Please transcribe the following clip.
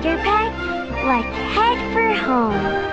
underpack, like head for home.